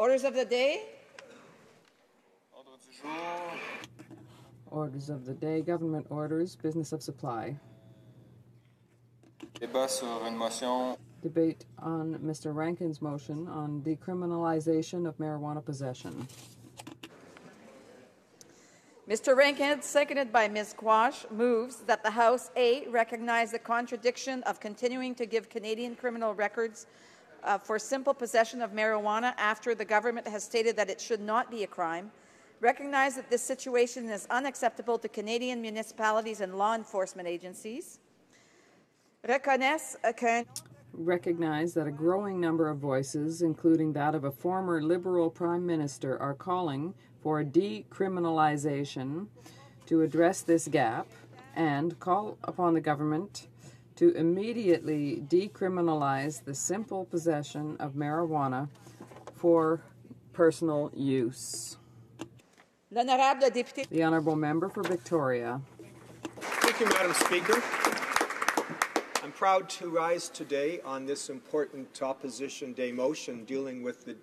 Orders of the day. Ordre du jour. Orders of the day, government orders, business of supply. Débat sur une motion Debate on Mr. Rankin's motion on decriminalization of marijuana possession. Mr. Rankin, seconded by Ms. Quach, moves that the House A recognize the contradiction of continuing to give Canadian criminal records uh, for simple possession of marijuana after the government has stated that it should not be a crime, recognize that this situation is unacceptable to Canadian municipalities and law enforcement agencies, Recognize that a growing number of voices, including that of a former Liberal Prime Minister, are calling for decriminalization to address this gap and call upon the government to immediately decriminalize the simple possession of marijuana for personal use. The Honourable Member for Victoria. Thank you, Madam Speaker. I'm proud to rise today on this important Opposition Day motion dealing with the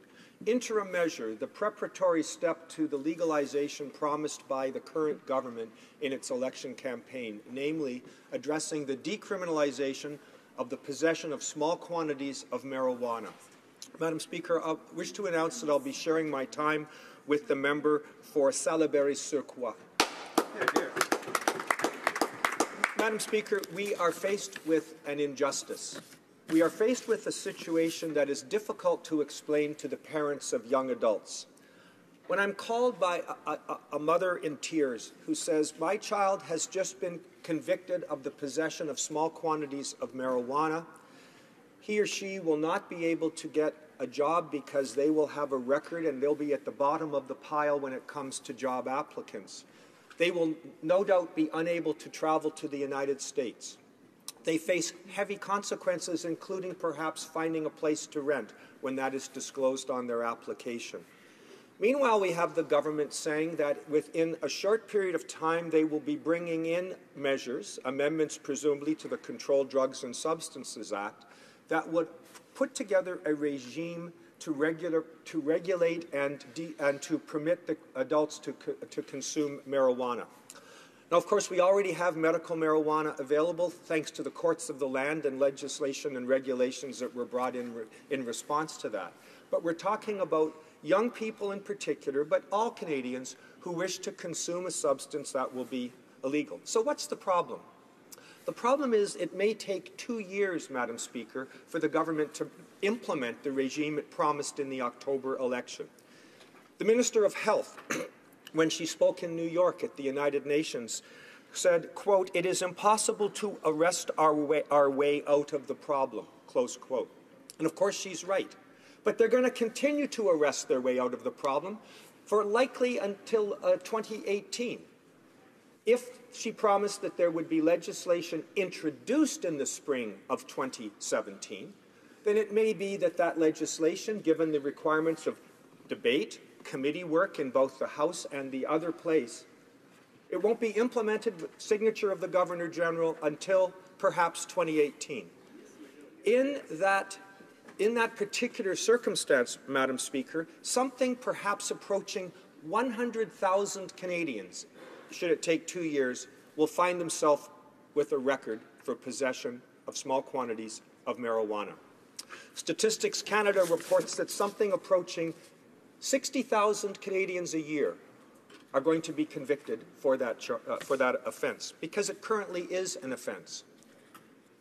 interim measure, the preparatory step to the legalization promised by the current government in its election campaign, namely addressing the decriminalization of the possession of small quantities of marijuana. Madam Speaker, I wish to announce that I'll be sharing my time with the member for Salaberry-Suroît. Madam Speaker, we are faced with an injustice. We are faced with a situation that is difficult to explain to the parents of young adults. When I'm called by a, a, a, mother in tears who says, My child has just been convicted of the possession of small quantities of marijuana, he or she will not be able to get a job because they will have a record and they'll be at the bottom of the pile when it comes to job applicants. They will no doubt be unable to travel to the United States. They face heavy consequences, including perhaps finding a place to rent when that is disclosed on their application. Meanwhile, we have the government saying that within a short period of time they will be bringing in measures, amendments presumably to the Controlled Drugs and Substances Act, that would put together a regime to, regular, to regulate and, and to permit the adults to, to consume marijuana. Now, of course, we already have medical marijuana available thanks to the courts of the land and legislation and regulations that were brought in re in response to that. But we're talking about young people in particular, but all Canadians who wish to consume a substance that will be illegal. So what's the problem? The problem is it may take two years, Madam Speaker, for the government to implement the regime it promised in the October election. The Minister of Health, when she spoke in New York at the United Nations, said, quote, it is impossible to arrest our way, our way out of the problem, close quote. And of course she's right. But they're going to continue to arrest their way out of the problem for likely until uh, 2018. If she promised that there would be legislation introduced in the spring of 2017, then it may be that that legislation, given the requirements of debate, committee work in both the House and the other place, it won't be implemented with signature of the Governor General until perhaps 2018. In that, in that particular circumstance, Madam Speaker, something perhaps approaching 100,000 Canadians, should it take two years, will find themselves with a record for possession of small quantities of marijuana. Statistics Canada reports that something approaching 60,000 Canadians a year are going to be convicted for that, uh, for that offence, because it currently is an offence.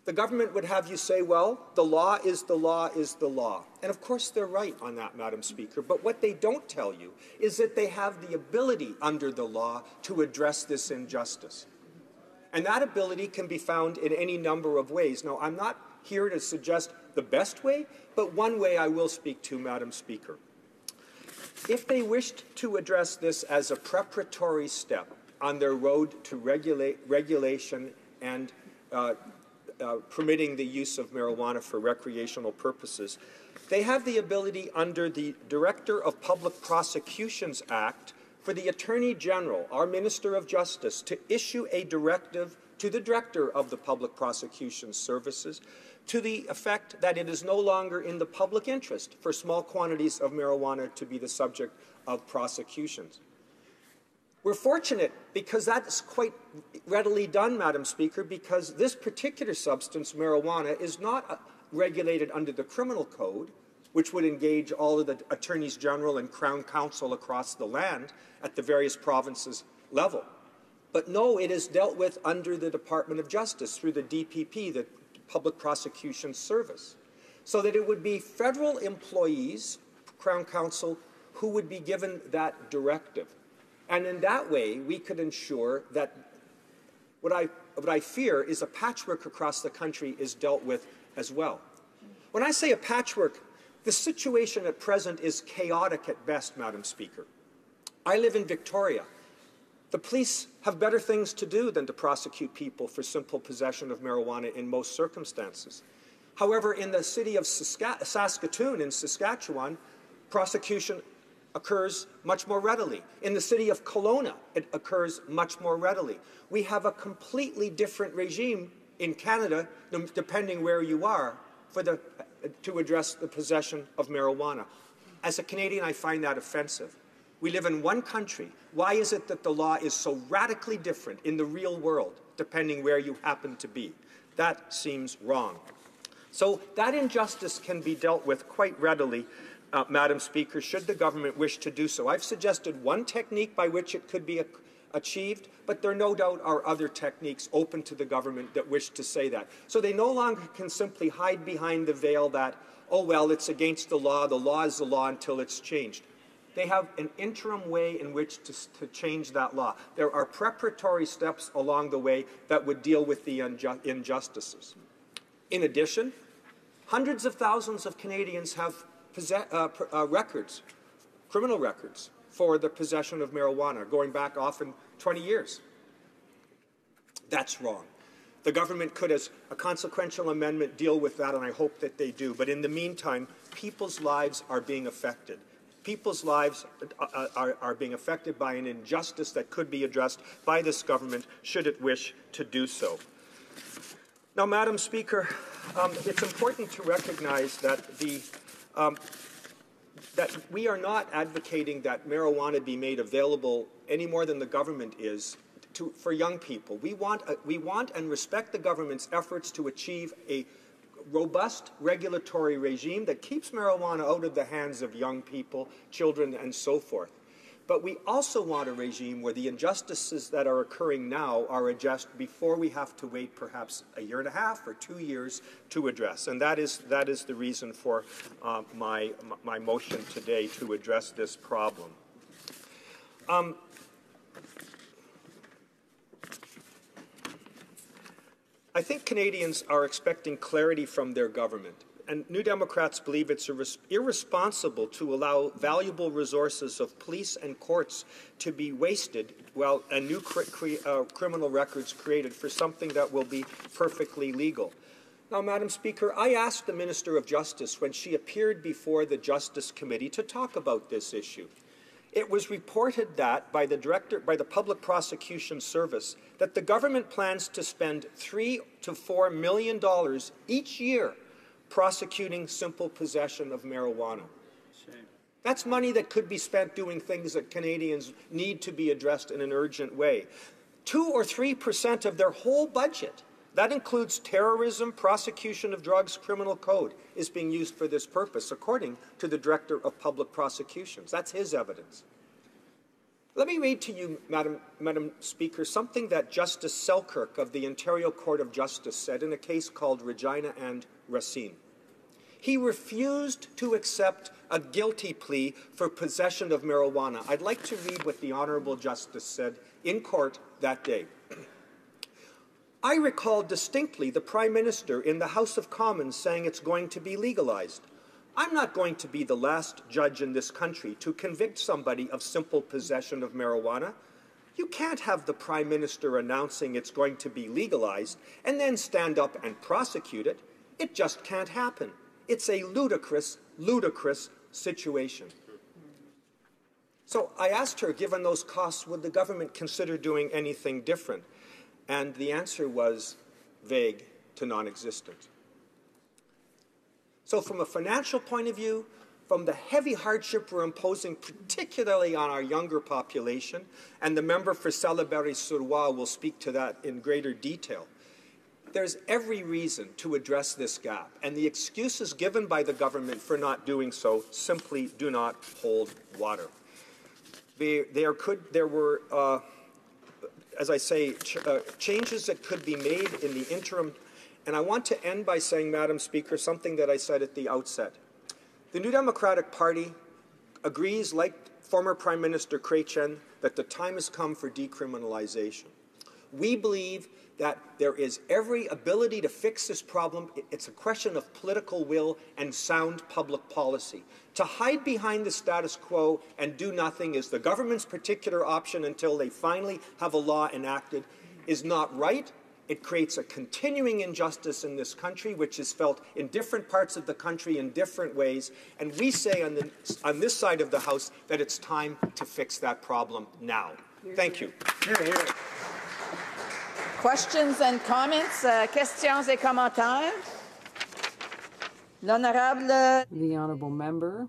The government would have you say, well, the law is the law is the law. And of course they're right on that, Madam Speaker. But what they don't tell you is that they have the ability under the law to address this injustice. And that ability can be found in any number of ways. Now, I'm not here to suggest the best way, but one way I will speak to, Madam Speaker. If they wished to address this as a preparatory step on their road to regulation and uh, uh, permitting the use of marijuana for recreational purposes, they have the ability under the Director of Public Prosecutions Act for the Attorney General, our Minister of Justice, to issue a directive to the Director of the Public Prosecution Services to the effect that it is no longer in the public interest for small quantities of marijuana to be the subject of prosecutions. We're fortunate because that's quite readily done, Madam Speaker, because this particular substance, marijuana, is not uh, regulated under the criminal code, which would engage all of the attorneys general and crown counsel across the land at the various provinces level. But no, it is dealt with under the Department of Justice through the DPP, the Public Prosecution Service, so that it would be federal employees, Crown Counsel, who would be given that directive. And in that way, we could ensure that what I, what I fear is a patchwork across the country is dealt with as well. When I say a patchwork, the situation at present is chaotic at best, Madam Speaker. I live in Victoria. The police have better things to do than to prosecute people for simple possession of marijuana in most circumstances. However, in the city of Saskatoon in Saskatchewan, prosecution occurs much more readily. In the city of Kelowna, it occurs much more readily. We have a completely different regime in Canada, depending where you are, for the, to address the possession of marijuana. As a Canadian, I find that offensive. We live in one country. Why is it that the law is so radically different in the real world, depending where you happen to be? That seems wrong. So that injustice can be dealt with quite readily, uh, Madam Speaker, should the government wish to do so. I've suggested one technique by which it could be achieved, but there no doubt are other techniques open to the government that wish to say that. So they no longer can simply hide behind the veil that, oh, well, it's against the law, the law is the law until it's changed. They have an interim way in which to, to change that law. There are preparatory steps along the way that would deal with the injustices. In addition, hundreds of thousands of Canadians have uh, uh, records, criminal records, for the possession of marijuana, going back often 20 years. That's wrong. The government could, as a consequential amendment, deal with that, and I hope that they do. But in the meantime, people's lives are being affected people's lives uh, are, are, being affected by an injustice that could be addressed by this government should it wish to do so. Now, Madam Speaker, um, it's important to recognize that the um, that we are not advocating that marijuana be made available any more than the government is to, for young people. We want, uh, we want and respect the government's efforts to achieve a robust regulatory regime that keeps marijuana out of the hands of young people, children, and so forth. But we also want a regime where the injustices that are occurring now are addressed before we have to wait perhaps a year and a half or two years to address. And that is, that is the reason for uh, my, my motion today to address this problem. Um, I think Canadians are expecting clarity from their government. And New Democrats believe it's irresponsible to allow valuable resources of police and courts to be wasted while a new uh, criminal records created for something that will be perfectly legal. Now, Madam Speaker, I asked the Minister of Justice when she appeared before the Justice Committee to talk about this issue. It was reported that by the director, by the Public Prosecution Service, that the government plans to spend three to four million dollars each year prosecuting simple possession of marijuana. That's money that could be spent doing things that Canadians need to be addressed in an urgent way. Two or three percent of their whole budget that includes terrorism, prosecution of drugs, criminal code is being used for this purpose, according to the Director of Public Prosecutions. That's his evidence. Let me read to you, Madam, Madam Speaker, something that Justice Selkirk of the Ontario Court of Justice said in a case called Regina and Racine. He refused to accept a guilty plea for possession of marijuana. I'd like to read what the Honourable Justice said in court that day. I recall distinctly the Prime Minister in the House of Commons saying it's going to be legalized. I'm not going to be the last judge in this country to convict somebody of simple possession of marijuana. You can't have the Prime Minister announcing it's going to be legalized and then stand up and prosecute it. It just can't happen. It's a ludicrous, ludicrous situation. So I asked her, given those costs, would the government consider doing anything different? And the answer was vague to non existent. So, from a financial point of view, from the heavy hardship we're imposing, particularly on our younger population, and the member for Salaberry-Suroît will speak to that in greater detail. There's every reason to address this gap, and the excuses given by the government for not doing so simply do not hold water. There, there could, there were, uh, as I say, ch uh, changes that could be made in the interim, and I want to end by saying, Madam Speaker, something that I said at the outset. The New Democratic Party agrees, like former Prime Minister Chrétien, that the time has come for decriminalization. We believe that there is every ability to fix this problem. It's a question of political will and sound public policy. To hide behind the status quo and do nothing is the government's particular option until they finally have a law enacted is not right it creates a continuing injustice in this country, which is felt in different parts of the country in different ways. And we say on, the, on this side of the House that it's time to fix that problem now. Thank you. Questions and comments? Uh, questions et commentaires? L'honorable. The honourable member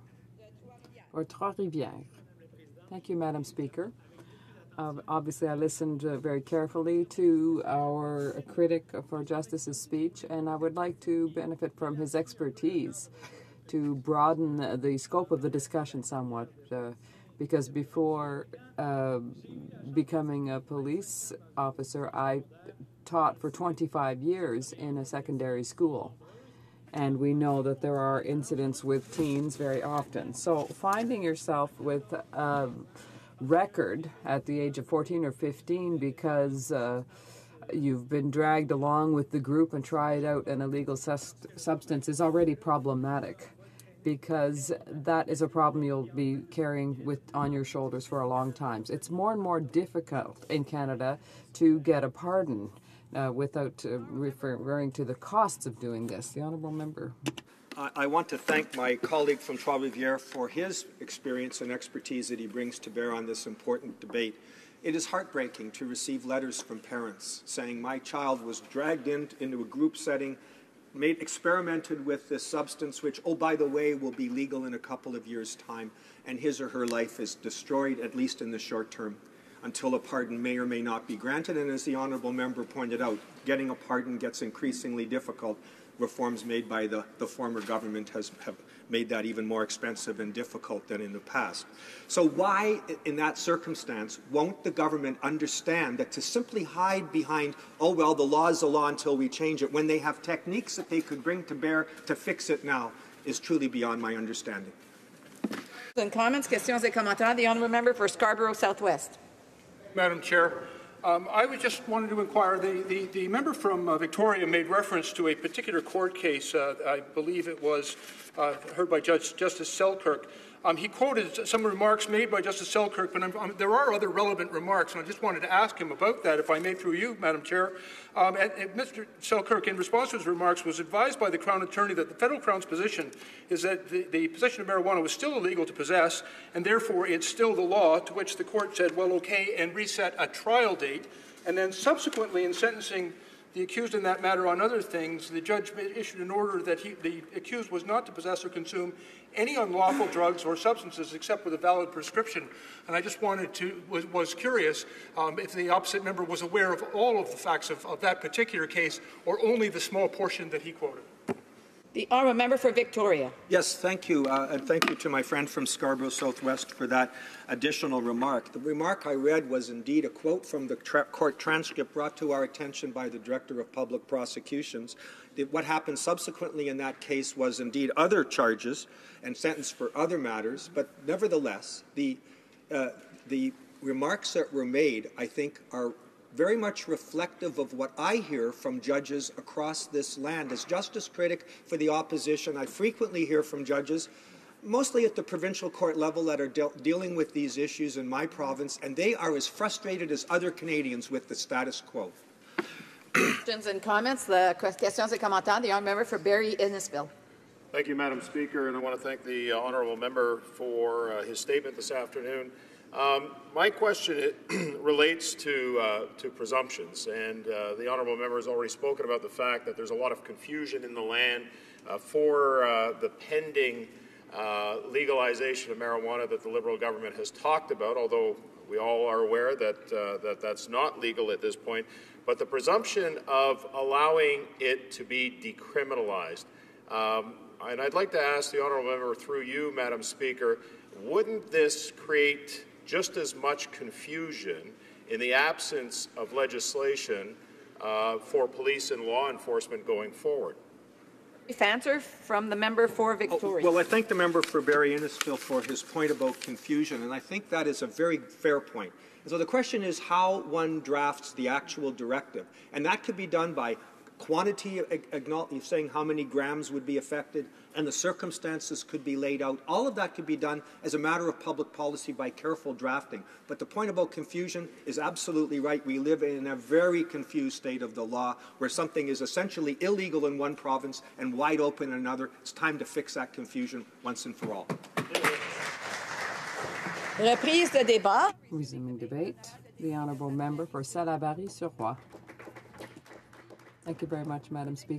for Trois-Rivières. Thank you, Madam Speaker. Obviously, I listened uh, very carefully to our critic for Justice's speech, and I would like to benefit from his expertise to broaden the scope of the discussion somewhat. Uh, because before uh, becoming a police officer, I taught for 25 years in a secondary school. And we know that there are incidents with teens very often. So finding yourself with um, record at the age of 14 or 15 because uh, you've been dragged along with the group and tried out an illegal substance is already problematic because that is a problem you'll be carrying with on your shoulders for a long time. It's more and more difficult in Canada to get a pardon uh, without uh, referring to the costs of doing this. The honourable member. I want to thank my colleague from Trois-Rivières for his experience and expertise that he brings to bear on this important debate. It is heartbreaking to receive letters from parents saying, My child was dragged in, into a group setting, made, experimented with this substance, which, oh, by the way, will be legal in a couple of years' time, and his or her life is destroyed, at least in the short term, until a pardon may or may not be granted. And as the Honourable Member pointed out, getting a pardon gets increasingly difficult reforms made by the, the former government has have made that even more expensive and difficult than in the past. So why, in that circumstance, won't the government understand that to simply hide behind, oh, well, the law is the law until we change it, when they have techniques that they could bring to bear to fix it now, is truly beyond my understanding. And comments, questions et commentaires. The honourable member for Scarborough Southwest. Madam Chair, um, I would just wanted to inquire. The, the, the member from uh, Victoria made reference to a particular court case. Uh, I believe it was uh, heard by Judge Justice Selkirk. Um, he quoted some remarks made by Justice Selkirk, but I'm, I'm, there are other relevant remarks, and I just wanted to ask him about that, if I may, through you, Madam Chair. Um, and, and Mr. Selkirk, in response to his remarks, was advised by the Crown Attorney that the federal Crown's position is that the, the possession of marijuana was still illegal to possess, and therefore it's still the law, to which the court said, well, okay, and reset a trial date. And then subsequently, in sentencing the accused in that matter on other things, the judge issued an order that he, the accused was not to possess or consume any unlawful drugs or substances except with a valid prescription. And I just wanted to, was, was curious um, if the opposite member was aware of all of the facts of, of that particular case or only the small portion that he quoted. The honourable member for Victoria. Yes, thank you, uh, and thank you to my friend from Scarborough Southwest for that additional remark. The remark I read was indeed a quote from the tra- court transcript brought to our attention by the Director of Public Prosecutions. The, what happened subsequently in that case was indeed other charges and sentence for other matters, but nevertheless, the uh, the remarks that were made, I think, are very much reflective of what I hear from judges across this land. As justice critic for the opposition, I frequently hear from judges, mostly at the provincial court level, that are de- dealing with these issues in my province, and they are as frustrated as other Canadians with the status quo. Questions and comments. The questions et commentaires. The honourable member for Barrie Innisfil. Thank you, Madam Speaker, and I want to thank the uh, honourable member for uh, his statement this afternoon. Um, my question relates to, uh, to presumptions, and uh, the honourable member has already spoken about the fact that there's a lot of confusion in the land uh, for uh, the pending uh, legalization of marijuana that the Liberal government has talked about, although we all are aware that, uh, that that's not legal at this point. But the presumption of allowing it to be decriminalized. Um, and I'd like to ask the honourable member through you, Madam Speaker, wouldn't this create just as much confusion in the absence of legislation uh, for police and law enforcement going forward? Brief answer from the member for Victoria. Well, I thank the member for Barrie Innisfil for his point about confusion, and I think that is a very fair point. And so the question is how one drafts the actual directive, and that could be done by quantity, saying how many grams would be affected, and the circumstances could be laid out. All of that could be done as a matter of public policy by careful drafting. But the point about confusion is absolutely right. We live in a very confused state of the law where something is essentially illegal in one province and wide open in another. It's time to fix that confusion once and for all. Reprise de débat. Resuming debate. The honourable member for Salaberry-Suroît. Thank you very much, Madam Speaker.